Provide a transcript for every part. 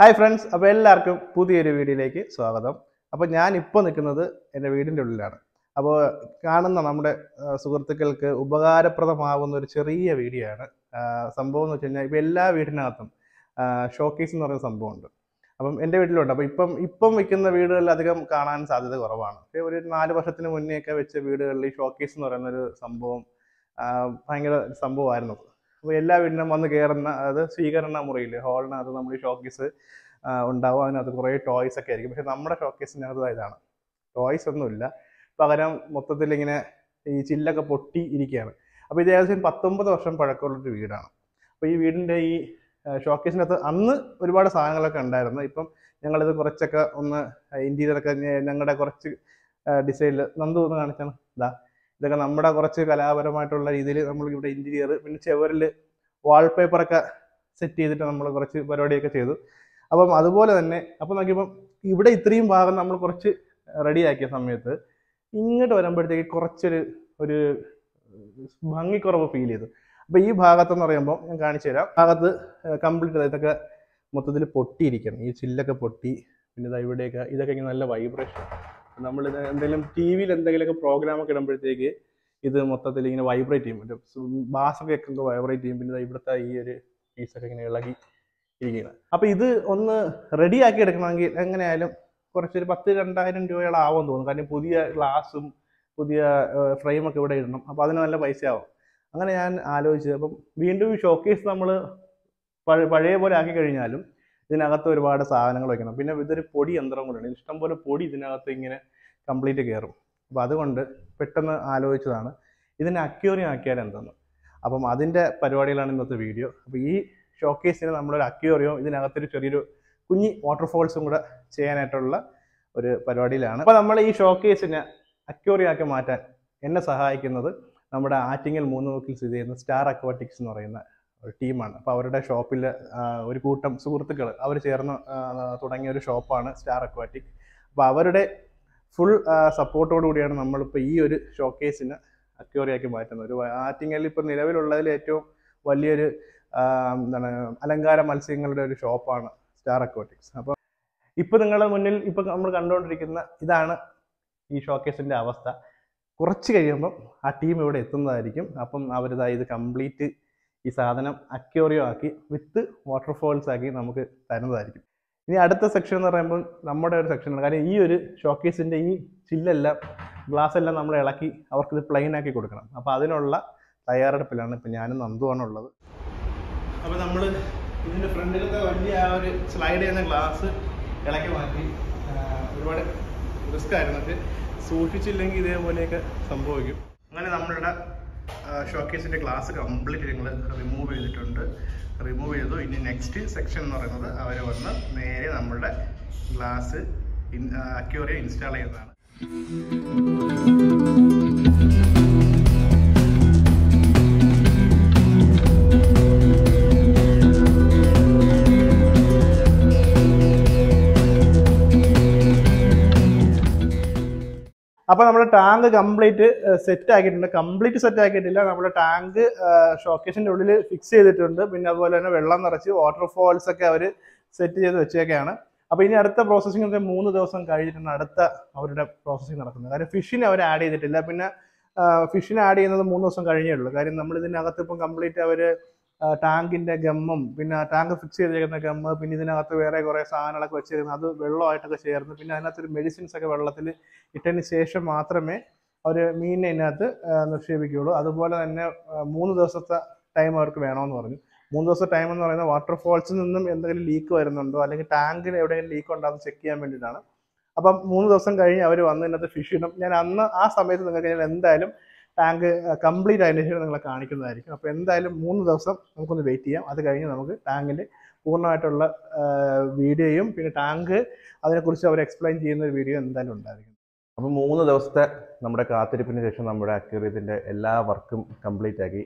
Hi friends അപ്പോൾ എല്ലാവർക്കും പുതിയൊരു വീഡിയോയിലേക്ക് സ്വാഗതം. അപ്പോൾ ഞാൻ ഇപ്പോൾ നിൽക്കുന്നത് എന്റെ വീടിന്റെ ഉള്ളിലാണ്. അപ്പോൾ കാണുന്ന നമ്മുടെ സുഹൃത്തുക്കൾക്ക് ഉപകാരപ്രദമാവുന്ന ഒരു ചെറിയ വീഡിയോ ആണ്. സംഭവം എന്ന് വെച്ച് കഴിഞ്ഞാൽ ഇപ്പോൾ എല്ലാ വീടിനകത്തും ഷോക്കേസ് എന്ന് പറയുന്ന സംഭവമുണ്ട് അപ്പം എന്റെ വീട്ടിലുണ്ട്. അപ്പോൾ ഇപ്പം ഇപ്പം വെക്കുന്ന വീടുകളിൽ അധികം കാണാൻ സാധ്യത കുറവാണ്. ഒരു നാല് വർഷത്തിന് മുന്നേ ഒക്കെ വെച്ച വീടുകളിൽ ഷോക്കേസ് എന്ന് പറയുന്ന ഒരു സംഭവം ഭയങ്കര സംഭവമായിരുന്നു. അപ്പോൾ എല്ലാ വീടിനും വന്ന് കയറുന്ന അതായത് സ്വീകരണ മുറിയിൽ ഹാളിനകത്ത് നമ്മൾ ഈ ഷോക്കേസ് ഉണ്ടാവും. അതിനകത്ത് കുറേ ടോയ്സ് ഒക്കെ ആയിരിക്കും. പക്ഷെ നമ്മുടെ ഷോക്കേസിനകത്ത് ഇതാണ്. ടോയ്സ് ഒന്നുമില്ല. പകരം മൊത്തത്തിൽ ഇങ്ങനെ ഈ ചില്ലൊക്കെ പൊട്ടി ഇരിക്കുകയാണ്. അപ്പോൾ ഇത് ഏകദേശം പത്തൊമ്പത് വർഷം പഴക്കമുള്ളൊരു വീടാണ്. അപ്പോൾ ഈ വീടിന്റെ ഈ ഷോക്കേസിനകത്ത് അന്ന് ഒരുപാട് സാധനങ്ങളൊക്കെ ഉണ്ടായിരുന്നു. ഇപ്പം ഞങ്ങളിത് കുറച്ചൊക്കെ ഒന്ന് ഇന്റീരിയറൊക്കെ ഞങ്ങളുടെ കുറച്ച് ഡിസൈനിൽ നന്ദു ഒന്ന് കാണിച്ചാണ്. ഇതാ ഇതൊക്കെ നമ്മുടെ കുറച്ച് കലാപരമായിട്ടുള്ള രീതിയിൽ നമ്മൾ ഇവിടെ ഇന്റീരിയർ പിന്നെ ചുവരിൽ വാൾപേപ്പറൊക്കെ സെറ്റ് ചെയ്തിട്ട് നമ്മൾ കുറച്ച് പരിപാടിയൊക്കെ ചെയ്തു. അപ്പം അതുപോലെ തന്നെ അപ്പം നോക്കിയപ്പം ഇവിടെ ഇത്രയും ഭാഗം നമ്മൾ കുറച്ച് റെഡിയാക്കിയ സമയത്ത് ഇങ്ങോട്ട് വരുമ്പോഴത്തേക്ക് കുറച്ചൊരു ഒരു ഭംഗിക്കുറവ് ഫീൽ ചെയ്തു. അപ്പം ഈ ഭാഗത്തെന്ന് പറയുമ്പോൾ ഞാൻ കാണിച്ചു തരാം. ഭാഗത്ത് കംപ്ലീറ്റ് ഇതൊക്കെ മൊത്തത്തിൽ പൊട്ടിയിരിക്കണം. ഈ ചില്ലൊക്കെ പൊട്ടി പിന്നെ ഇതാ ഇവിടെയൊക്കെ ഇതൊക്കെ ഇങ്ങനെ നല്ല വൈബ്രേഷൻ നമ്മളിത് എന്തെങ്കിലും ടി വിയിൽ എന്തെങ്കിലുമൊക്കെ പ്രോഗ്രാം ഒക്കെ ഇടുമ്പോഴത്തേക്ക് ഇത് മൊത്തത്തിൽ ഇങ്ങനെ വൈബ്രേറ്റ് ചെയ്യും. ബാസൊക്കെ ഒക്കെ വൈബ്രേറ്റ് ചെയ്യും. പിന്നെ ഇവിടുത്തെ ഈ ഒരു പീസൊക്കെ ഇങ്ങനെ ഇളകി ഇരിക്കുന്നത്. അപ്പോൾ ഇത് ഒന്ന് റെഡിയാക്കി എടുക്കണമെങ്കിൽ എങ്ങനെയായാലും കുറച്ചൊരു പത്ത് രണ്ടായിരം രൂപയോളം ആവും തോന്നുന്നു. കാരണം പുതിയ ഗ്ലാസും പുതിയ ഫ്രെയിമൊക്കെ ഇവിടെ ഇടണം. അപ്പോൾ അതിന് നല്ല പൈസ ആവും അങ്ങനെ ഞാൻ ആലോചിച്ചത്. അപ്പം വീണ്ടും ഈ ഷോക്കേസ് നമ്മൾ പഴയ പോലെ ആക്കി കഴിഞ്ഞാലും ഇതിനകത്ത് ഒരുപാട് സാധനങ്ങൾ വെക്കണം. പിന്നെ ഇതൊരു പൊടി യന്ത്രം കൂടെയാണ് ഇഷ്ടംപോലെ പൊടി ഇതിനകത്ത് ഇങ്ങനെ കംപ്ലീറ്റ് കയറും. അപ്പോൾ അതുകൊണ്ട് പെട്ടെന്ന് ആലോചിച്ചതാണ്. ഇതിനെ അക്യൂറിയം ആക്കിയാൽ എന്തെന്ന്? അപ്പം അതിന്റെ പരിപാടികളാണ് ഇന്നത്തെ വീഡിയോ. അപ്പോൾ ഈ ഷോക്കേസിന് നമ്മളൊരു അക്യൂറിയോ ഇതിനകത്തൊരു ചെറിയൊരു കുഞ്ഞി വാട്ടർഫോൾസും കൂടെ ചെയ്യാനായിട്ടുള്ള ഒരു പരിപാടിയിലാണ്. അപ്പോൾ നമ്മൾ ഈ ഷോക്കേസിനെ അക്യൂറിയം ആക്കി മാറ്റാൻ എന്നെ സഹായിക്കുന്നത് നമ്മുടെ ആറ്റിങ്ങൽ മൂന്ന് നോക്കിൽ സ്ഥിതി ചെയ്യുന്ന സ്റ്റാർ അക്വാറ്റിക്സ് എന്ന് പറയുന്ന ഒരു ടീമാണ്. അപ്പോൾ അവരുടെ ഷോപ്പിൽ ഒരു കൂട്ടം സുഹൃത്തുക്കൾ അവർ ചേർന്ന് തുടങ്ങിയ ഒരു ഷോപ്പാണ് സ്റ്റാർ അക്വാറ്റിക്. അപ്പോൾ അവരുടെ ഫുൾ സപ്പോർട്ടോടു കൂടിയാണ് നമ്മളിപ്പോൾ ഈ ഒരു ഷോക്കേസിന് അക്യൂറിയാക്കി മാറ്റുന്നത്. ഒരു ആറ്റിങ്ങലിൽ ഇപ്പോൾ നിലവിലുള്ളതിൽ ഏറ്റവും വലിയൊരു എന്താണ് അലങ്കാര മത്സ്യങ്ങളുടെ ഒരു ഷോപ്പാണ് സ്റ്റാർ അക്വാറ്റിക്സ്. അപ്പോൾ ഇപ്പോൾ നിങ്ങളുടെ മുന്നിൽ ഇപ്പോൾ നമ്മൾ കണ്ടുകൊണ്ടിരിക്കുന്ന ഇതാണ് ഈ ഷോക്കേസിന്റെ അവസ്ഥ. കുറച്ച് കഴിയുമ്പം ആ ടീം ഇവിടെ എത്തുന്നതായിരിക്കും. അപ്പം അവരിതാ ഇത് കംപ്ലീറ്റ് ഈ സാധനം അക്യോറിയോ ആക്കി വിത്ത് വാട്ടർഫോൾസ് ആക്കി നമുക്ക് തരുന്നതായിരിക്കും. ഇനി അടുത്ത സെക്ഷൻ എന്ന് പറയുമ്പോൾ നമ്മുടെ ഒരു സെക്ഷനാണ് കാര്യം ഈ ഒരു ഷോക്കേസിന്റെ ഈ ചില്ലെല്ലാം ഗ്ലാസ് എല്ലാം നമ്മൾ ഇളക്കി അവർക്കിത് പ്ലെയിൻ ആക്കി കൊടുക്കണം. അപ്പോൾ അതിനുള്ള തയ്യാറെടുപ്പിലാണ് ഇപ്പം ഞാനും നന്ദുവാണ് ഉള്ളത്. അപ്പോൾ നമ്മൾ ഇതിന്റെ ഫ്രണ്ടിലത്തെ വലിയ ആ ഒരു സ്ലൈഡ് ചെയ്യുന്ന ഗ്ലാസ് ഇളക്കി മാറ്റി ഒരുപാട് റിസ്ക് ആയിരുന്നു. പക്ഷേ സൂക്ഷിച്ചില്ലെങ്കിൽ ഇതേപോലെയൊക്കെ സംഭവിക്കും. അങ്ങനെ നമ്മളുടെ ഷോക്കേസിന്റെ ഗ്ലാസ് കംപ്ലീറ്റ് ഞങ്ങൾ റിമൂവ് ചെയ്തിട്ടുണ്ട്. റിമൂവ് ചെയ്തു. ഇനി നെക്സ്റ്റ് സെക്ഷൻ എന്ന് പറയുന്നത് അവർ വന്ന് നേരെ നമ്മളുടെ ഗ്ലാസ് അക്യൂറിയ ഇൻസ്റ്റാൾ ചെയ്യുന്നതാണ്. അപ്പോൾ നമ്മുടെ ടാങ്ക് കംപ്ലീറ്റ് സെറ്റ് ആക്കിയിട്ടുണ്ട്. കംപ്ലീറ്റ് സെറ്റ് ആക്കിയിട്ടില്ല. നമ്മുടെ ടാങ്ക് ഷോക്കേസിന്റെ ഉള്ളിൽ ഫിക്സ് ചെയ്തിട്ടുണ്ട്. പിന്നെ അതുപോലെ തന്നെ വെള്ളം നിറച്ച് വാട്ടർഫോൾസ് ഒക്കെ അവർ സെറ്റ് ചെയ്ത് വെച്ചേക്കാണ്. അപ്പോൾ ഇനി അടുത്ത പ്രോസസ്സിംഗ് ഒക്കെ മൂന്ന് ദിവസം കഴിഞ്ഞിട്ടാണ് അടുത്ത അവരുടെ പ്രോസസ്സിംഗ് നടക്കുന്നത്. കാര്യം ഫിഷിനെ അവർ ആഡ് ചെയ്തിട്ടില്ല. പിന്നെ ഫിഷിനെ ആഡ് ചെയ്യുന്നത് മൂന്ന് ദിവസം കഴിഞ്ഞേ ഉള്ളൂ. കാര്യം നമ്മൾ ഇതിനകത്ത് ഇപ്പം കംപ്ലീറ്റ് അവർ ടാങ്കിന്റെ ഗമ്മും പിന്നെ ടാങ്ക് ഫിക്സ് ചെയ്തിരിക്കുന്ന ഗമ്മ് പിന്നെ ഇതിനകത്ത് വേറെ കുറേ സാധനങ്ങളൊക്കെ വെച്ചിരുന്നത് അത് വെള്ളമായിട്ടൊക്കെ ചേർന്ന് പിന്നെ അതിനകത്തൊരു മെഡിസിൻസ് ഒക്കെ വെള്ളത്തിൽ ഇട്ടതിന് ശേഷം മാത്രമേ അവർ മീനിനെ ഇതിനകത്ത് നിക്ഷേപിക്കുകയുള്ളൂ. അതുപോലെ തന്നെ മൂന്ന് ദിവസത്തെ ടൈം അവർക്ക് വേണമെന്ന് പറഞ്ഞു. മൂന്ന് ദിവസം ടൈം എന്ന് പറയുന്നത് വാട്ടർഫോൾസിൽ നിന്നും എന്തെങ്കിലും ലീക്ക് വരുന്നുണ്ടോ അല്ലെങ്കിൽ ടാങ്കിൽ എവിടെയെങ്കിലും ലീക്ക് ഉണ്ടോ എന്ന് ചെക്ക് ചെയ്യാൻ വേണ്ടിയിട്ടാണ്. അപ്പം മൂന്ന് ദിവസം കഴിഞ്ഞ് അവർ വന്ന് ഇതിനകത്ത് ഫിഷ് ഇടും. ഞാൻ അന്ന് ആ സമയത്ത് നിങ്ങൾക്ക് ഞാൻ എന്തായാലും ടാങ്ക് കംപ്ലീറ്റ് അതിന് ശേഷം നിങ്ങളെ കാണിക്കുന്നതായിരിക്കും. അപ്പോൾ എന്തായാലും മൂന്ന് ദിവസം നമുക്കൊന്ന് വെയിറ്റ് ചെയ്യാം. അത് കഴിഞ്ഞ് നമുക്ക് ടാങ്കിന്റെ പൂർണമായിട്ടുള്ള വീഡിയോയും പിന്നെ ടാങ്ക് അതിനെക്കുറിച്ച് അവർ എക്സ്പ്ലെയിൻ ചെയ്യുന്ന ഒരു വീഡിയോ എന്തായാലും ഉണ്ടായിരിക്കും. അപ്പോൾ മൂന്ന് ദിവസത്തെ നമ്മുടെ കാത്തിരിപ്പിന് ശേഷം നമ്മുടെ അക്വേറിയത്തിന്റെ എല്ലാ വർക്കും കംപ്ലീറ്റ് ആക്കി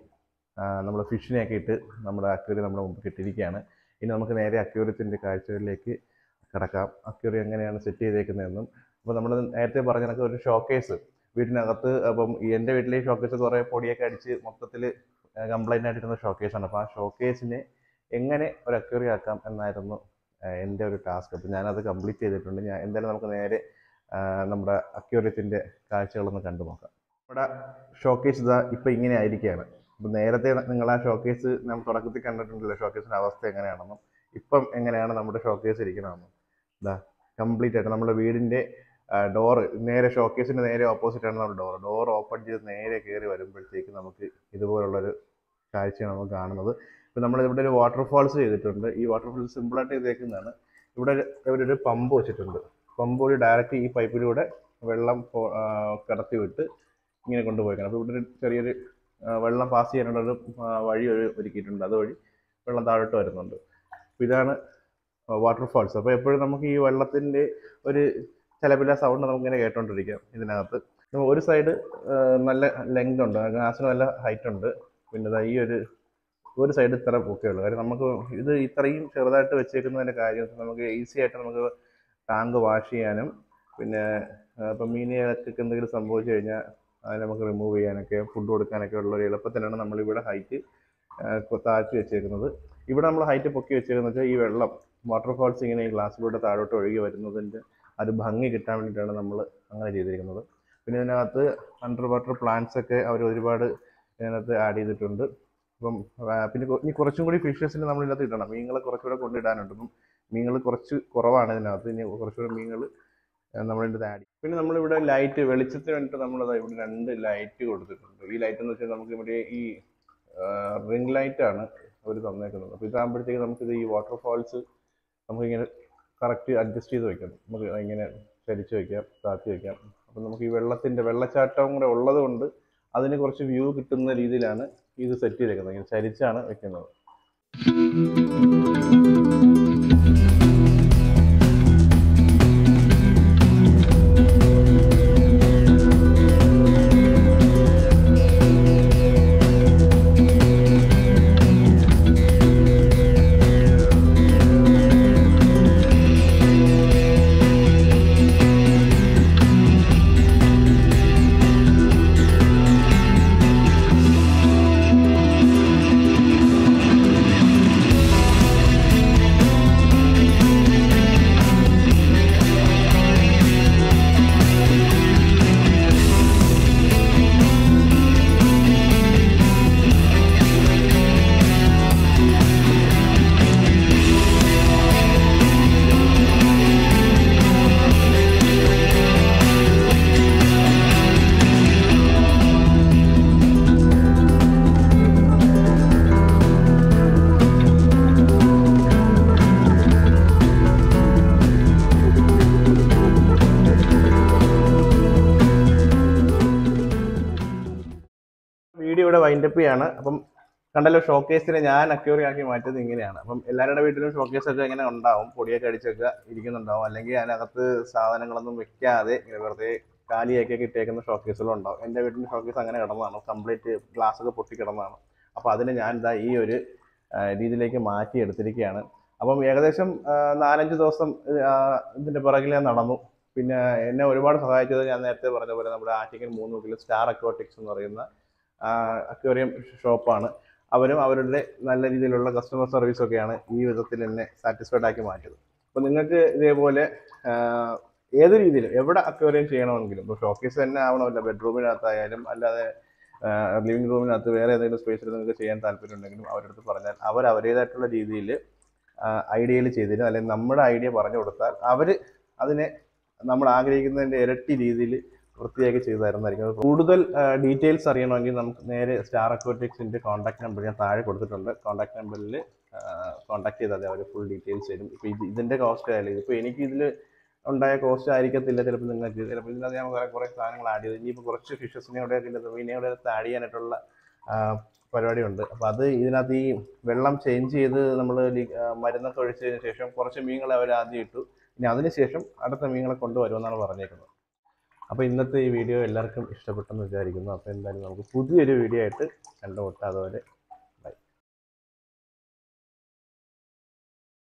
നമ്മൾ ഫിഷിനെയൊക്കെ ഇട്ട് നമ്മുടെ അക്വേറിയം നമ്മുടെ മുമ്പ് കിട്ടിയിരിക്കുകയാണ് ഇനി നമുക്ക് നേരെ അക്വേറിയത്തിന്റെ കാഴ്ചകളിലേക്ക് കിടക്കാം. അക്വേറിയം എങ്ങനെയാണ് സെറ്റ് ചെയ്തേക്കുന്നതെന്നും അപ്പോൾ നമ്മൾ നേരത്തെ പറഞ്ഞ കണക്ക് ഒരു ഷോക്കേസ് വീട്ടിനകത്ത് അപ്പം എന്റെ വീട്ടിലെ ഷോക്കേസ് കുറേ പൊടിയൊക്കെ അടിച്ച് മൊത്തത്തിൽ കംപ്ലൈന്റ് ആയിട്ടിരുന്ന ഷോക്കേസാണ് അപ്പോൾ ആ ഷോക്കേസിനെ എങ്ങനെ ഒരു അക്യൂറി ആക്കാം എന്നായിരുന്നു എന്റെ ഒരു ടാസ്ക് അപ്പം ഞാനത് കംപ്ലീറ്റ് ചെയ്തിട്ടുണ്ട്. ഞാൻ എന്തായാലും നമുക്ക് നേരെ നമ്മുടെ അക്യൂറിയത്തിന്റെ കാഴ്ചകളൊന്ന് കണ്ടു നോക്കാം. നമ്മുടെ ഷോക്കേസ് ഇതാ ഇപ്പം ഇങ്ങനെ ആയിരിക്കുകയാണ്. അപ്പോൾ നേരത്തെ നിങ്ങൾ ആ ഷോക്കേസ് നമ്മൾ തുടക്കത്തിൽ കണ്ടിട്ടുണ്ടല്ലോ ഷോക്കേസിന്റെ അവസ്ഥ എങ്ങനെയാണെന്നും ഇപ്പം എങ്ങനെയാണ് നമ്മുടെ ഷോക്കേസ് ഇരിക്കണമെന്നും ഇതാ കംപ്ലീറ്റ് ആയിട്ട് നമ്മുടെ വീടിന്റെ ഡോറ് നേരെ ഷോക്കേസിന്റെ നേരെ ഓപ്പോസിറ്റ് ആണ് നമ്മുടെ ഡോർ ഡോർ ഓപ്പൺ ചെയ്ത് നേരെ കയറി വരുമ്പോഴത്തേക്ക് നമുക്ക് ഇതുപോലുള്ളൊരു കാഴ്ചയാണ് നമുക്ക് കാണുന്നത്. ഇപ്പം നമ്മൾ ഇവിടെ ഒരു വാട്ടർഫാൾസ് ചെയ്തിട്ടുണ്ട്. ഈ വാട്ടർഫാൾസ് സിമ്പിളായിട്ട് ചെയ്തേക്കുന്നതാണ്. ഇവിടെ ഒരു- പമ്പ് വെച്ചിട്ടുണ്ട്. പമ്പ് വഴി ഡയറക്റ്റ് ഈ പൈപ്പിലൂടെ വെള്ളം കടത്തി വിട്ട് ഇങ്ങനെ കൊണ്ടുപോയിക്കണം. അപ്പോൾ ഇവിടെ ഒരു ചെറിയൊരു വെള്ളം പാസ് ചെയ്യാനുള്ള ഒരു വഴി ഒരു ഒരുക്കിയിട്ടുണ്ട്. അതുവഴി വെള്ളം താഴോട്ട് വരുന്നുണ്ട്. അപ്പോൾ ഇതാണ് വാട്ടർഫാൾസ് അപ്പോൾ എപ്പോഴും നമുക്ക് ഈ വെള്ളത്തിന്റെ ഒരു ചിലപ്പില്ല സൗണ്ട് നമുക്കിങ്ങനെ കേട്ടോണ്ടിരിക്കാം ഇതിനകത്ത്. ഒരു സൈഡ് നല്ല ലെങ്ത് ഉണ്ട്. ഗ്ലാസിന് നല്ല ഹൈറ്റ് ഉണ്ട്. പിന്നെ ഈ ഒരു ഒരു സൈഡ് ഇത്ര പൊക്കേ ഉള്ളൂ. കാര്യം നമുക്ക് ഇത് ഇത്രയും ചെറുതായിട്ട് വെച്ചേക്കുന്നതിന്റെ കാര്യം നമുക്ക് ഈസി ആയിട്ട് നമുക്ക് ടാങ്ക് വാഷ് ചെയ്യാനും പിന്നെ ഇപ്പം മീനുകൾക്ക് എന്തെങ്കിലും സംഭവിച്ചു കഴിഞ്ഞാൽ അത് നമുക്ക് റിമൂവ് ചെയ്യാനൊക്കെ ഫുഡ് കൊടുക്കാനൊക്കെ ഉള്ള ഒരു എളുപ്പത്തിനാണ് നമ്മളിവിടെ ഹൈറ്റ് താഴ്ത്തി വെച്ചേക്കുന്നത്. ഇവിടെ നമ്മൾ ഹൈറ്റ് പൊക്കി വെച്ചേക്കുന്നത് വെച്ചാൽ ഈ വെള്ളം വാട്ടർഫാൾസ് ഇങ്ങനെ ഗ്ലാസ്സിലൂടെ താഴോട്ട് ഒഴുകി വരുന്നതിന്റെ ഒരു ഭംഗി കിട്ടാൻ വേണ്ടിയിട്ടാണ് നമ്മൾ അങ്ങനെ ചെയ്തിരിക്കുന്നത്. പിന്നെ ഇതിനകത്ത് അണ്ടർ വാട്ടർ പ്ലാന്റ്സ് ഒക്കെ അവർ ഒരുപാട് ഇതിനകത്ത് ആഡ് ചെയ്തിട്ടുണ്ട്. അപ്പം പിന്നെ ഇനി കുറച്ചും കൂടി ഫിഷസിന് നമ്മൾ ഇതിനകത്ത് ഇടണം. മീനുകളെ കുറച്ചുകൂടെ കൊണ്ടിടാനുണ്ട് അപ്പം മീനുകൾ കുറച്ച് കുറവാണ് ഇതിനകത്ത്. ഇനി കുറച്ചുകൂടെ മീനുകൾ നമ്മളിതിനകത്ത് ആഡ് ചെയ്യും. പിന്നെ നമ്മളിവിടെ ലൈറ്റ് വെളിച്ചത്തിന് വേണ്ടിയിട്ട് നമ്മളത് ഇവിടെ രണ്ട് ലൈറ്റ് കൊടുത്തിട്ടുണ്ട്. ഈ ലൈറ്റ് എന്ന് വെച്ചാൽ നമുക്ക് ഇവിടെ ഈ റിംഗ് ലൈറ്റ് ആണ് അവർ തന്നേക്കുന്നത്. അപ്പോൾ ഇതാകുമ്പോഴത്തേക്ക് നമുക്കിത് ഈ വാട്ടർഫാൾസ് നമുക്കിങ്ങനെ കറക്റ്റ് അഡ്ജസ്റ്റ് ചെയ്ത് വെക്കാം. നമുക്ക് ഇങ്ങനെ ചരിച്ച് വെക്കാം താത്തി വെക്കാം. അപ്പം നമുക്ക് ഈ വെള്ളത്തിന്റെ വെള്ളച്ചാട്ടവും കൂടെ ഉള്ളത് കൊണ്ട് അതിന് കുറച്ച് വ്യൂ കിട്ടുന്ന രീതിയിലാണ് ഇത് സെറ്റ് ചെയ്തേക്കുന്നത്. ഇങ്ങനെ ചരിച്ചാണ് വെക്കുന്നത്. വൈൻഡപ്പ് ചെയ്യാണ്. അപ്പം കണ്ടല്ലോ ഷോക്കേസിനെ ഞാൻ അക്യൂറി ആക്കി മാറ്റിയത് ഇങ്ങനെയാണ്. അപ്പം എല്ലാവരുടെ വീട്ടിലും ഷോക്കേസ് ഒക്കെ ഇങ്ങനെ ഉണ്ടാവും. പൊടിയൊക്കെ അടിച്ചൊക്കെ ഇരിക്കുന്നുണ്ടാവും. അല്ലെങ്കിൽ അതിനകത്ത് സാധനങ്ങളൊന്നും വെക്കാതെ ഇങ്ങനെ വെറുതെ കാലിയൊക്കെ ഇട്ടേക്കുന്ന ഷോക്കേസുകളും ഉണ്ടാവും. എന്റെ വീട്ടിൽ ഷോക്കേസ് അങ്ങനെ കിടന്നതാണ്. കംപ്ലീറ്റ് ഗ്ലാസ് ഒക്കെ പൊട്ടി കിടന്നതാണ്. അപ്പോൾ അതിനെ ഞാൻ ഇതാ ഈ ഒരു രീതിയിലേക്ക് മാറ്റി എടുത്തിരിക്കുകയാണ്. അപ്പം ഏകദേശം നാലഞ്ച് ദിവസം ഇതിന്റെ പിറകിൽ ഞാൻ നടന്നു. പിന്നെ എന്നെ ഒരുപാട് സഹായിച്ചത് ഞാൻ നേരത്തെ പറഞ്ഞ പോലെ നമ്മുടെ ആറ്റിക്കൽ മൂന്ന് മുക്കിൽ സ്റ്റാർ അക്വാട്ടിക്സ് എന്ന് പറയുന്ന അക്വേറിയം ഷോപ്പാണ്. അവരും അവരുടെ നല്ല രീതിയിലുള്ള കസ്റ്റമർ സർവീസ് ഒക്കെയാണ് ഈ വിധത്തിൽ എന്നെ സാറ്റിസ്ഫൈഡ് ആക്കി മാറ്റിയത്. അപ്പോൾ നിങ്ങൾക്ക് ഇതേപോലെ ഏത് രീതിയിൽ എവിടെ അക്വേറിയം ചെയ്യണമെങ്കിലും ഇപ്പോൾ ഷോക്കേസ് തന്നെ ആവണമല്ല ബെഡ്റൂമിനകത്തായാലും അല്ലാതെ ലിവിംഗ് റൂമിനകത്ത് വേറെ ഏതെങ്കിലും സ്പേസിൽ നിങ്ങൾക്ക് ചെയ്യാൻ താല്പര്യമുണ്ടെങ്കിലും അവരുടെ അടുത്ത് പറഞ്ഞാൽ അവർ അവരുടേതായിട്ടുള്ള രീതിയിൽ ഐഡിയയിൽ ചെയ്തുതരും അല്ലെങ്കിൽ നമ്മുടെ ഐഡിയ പറഞ്ഞു കൊടുത്താൽ അവർ അതിനെ നമ്മൾ ആഗ്രഹിക്കുന്നതിന്റെ ഇരട്ടി രീതിയിൽ വൃത്തിയാക്കി ചെയ്തായിരുന്നായിരിക്കും. കൂടുതൽ ഡീറ്റെയിൽസ് അറിയണമെങ്കിൽ നമുക്ക് നേരെ സ്റ്റാർ അക്വാറ്റിക്സിന്റെ കോൺടാക്ട് നമ്പർ ഞാൻ താഴെ കൊടുത്തിട്ടുണ്ട്. കോൺടാക്ട് നമ്പറിൽ കോൺടാക്ട് ചെയ്താൽ മതി അവർ ഫുൾ ഡീറ്റെയിൽസ് തരും. ഇപ്പോൾ ഇത് ഇതിന്റെ കോസ്റ്റ് ആയാലും ഇപ്പൊ എനിക്ക് ഇതിൽ ഉണ്ടായ കോസ്റ്റ് ആയിരിക്കത്തില്ല. ചിലപ്പോൾ നിങ്ങൾക്ക് ചിലപ്പോൾ ഇതിനകത്ത് ഞാൻ കുറേ കുറേ സാധനങ്ങൾ ആഡ് ചെയ്തു. ഇനിയിപ്പോൾ കുറച്ച് ഫിഷസിനെ ഇവിടെ മീനെ ഇവിടെ ആഡ് ചെയ്യാനായിട്ടുള്ള പരിപാടിയുണ്ട്. അപ്പോൾ അത് ഇതിനകത്ത് ഈ വെള്ളം ചേഞ്ച് ചെയ്ത് നമ്മൾ മരുന്നൊക്കെ ഒഴിച്ചതിന് ശേഷം കുറച്ച് മീനുകളെ അവർ ആദ്യം ഇട്ടു. ഇനി അതിന് ശേഷം അടുത്ത മീനുകളെ കൊണ്ടുവരുമെന്നാണ് പറഞ്ഞേക്കുന്നത്. അപ്പോൾ ഇന്നത്തെ ഈ വീഡിയോ എല്ലാവർക്കും ഇഷ്ടപ്പെട്ടെന്ന് വിചാരിക്കുന്നു. അപ്പോൾ എന്തായാലും നമുക്ക് പുതിയൊരു വീഡിയോ ആയിട്ട് കണ്ടുമുട്ടാം. അതുപോലെ